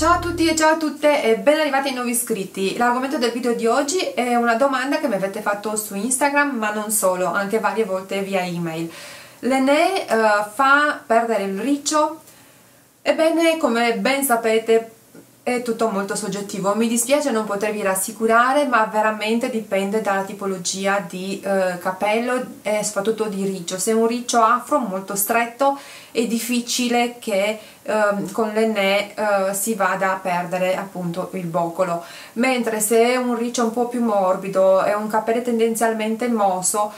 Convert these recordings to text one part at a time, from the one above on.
Ciao a tutti e ciao a tutte e ben arrivati ai nuovi iscritti. L'argomento del video di oggi è una domanda che mi avete fatto su Instagram, ma non solo, anche varie volte via email. L'Ene uh, fa perdere il riccio? Ebbene, come ben sapete, è tutto molto soggettivo. Mi dispiace non potervi rassicurare, ma veramente dipende dalla tipologia di eh, capello e soprattutto di riccio. Se è un riccio afro molto stretto è difficile che eh, con l'enne eh, si vada a perdere appunto il boccolo, mentre se è un riccio un po' più morbido e un capello tendenzialmente mosso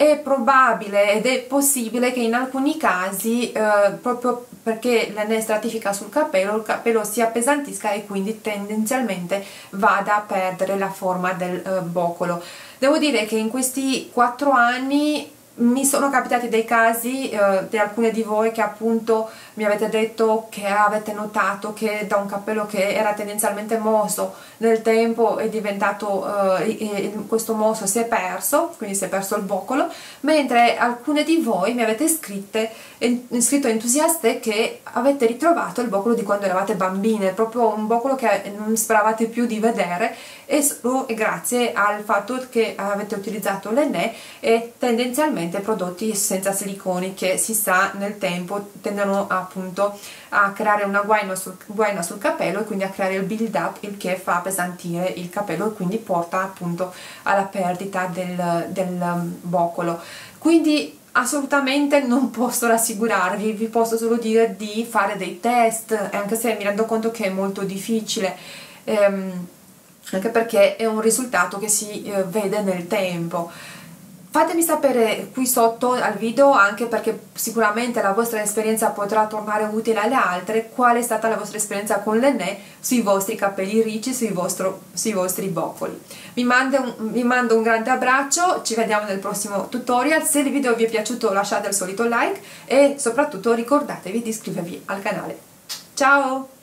è probabile ed è possibile che in alcuni casi eh, proprio perché la ne stratifica sul capello il capello si appesantisca e quindi tendenzialmente vada a perdere la forma del eh, boccolo devo dire che in questi quattro anni mi sono capitati dei casi eh, di alcune di voi che appunto mi avete detto che avete notato che da un cappello che era tendenzialmente mosso nel tempo è diventato eh, questo mosso si è perso quindi si è perso il boccolo mentre alcune di voi mi avete scritte, scritto entusiaste che avete ritrovato il boccolo di quando eravate bambine proprio un boccolo che non speravate più di vedere e solo grazie al fatto che avete utilizzato l'Enè e tendenzialmente prodotti senza siliconi che si sa nel tempo tendono appunto a creare una guaina sul, guaina sul capello e quindi a creare il build up il che fa appesantire il capello e quindi porta appunto alla perdita del, del boccolo quindi assolutamente non posso rassicurarvi, vi posso solo dire di fare dei test, anche se mi rendo conto che è molto difficile. Ehm, anche perché è un risultato che si eh, vede nel tempo. Fatemi sapere qui sotto al video, anche perché sicuramente la vostra esperienza potrà tornare utile alle altre, qual è stata la vostra esperienza con l'Enè sui vostri capelli ricci, sui, vostro, sui vostri boccoli. Vi mando, un, vi mando un grande abbraccio, ci vediamo nel prossimo tutorial, se il video vi è piaciuto lasciate il solito like e soprattutto ricordatevi di iscrivervi al canale. Ciao!